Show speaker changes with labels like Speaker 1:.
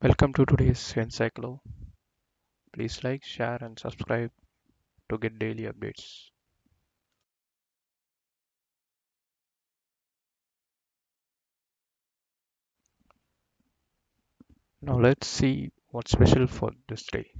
Speaker 1: Welcome to today's Encyclo. Please like, share, and subscribe to get daily updates. Now let's see what's special for this day.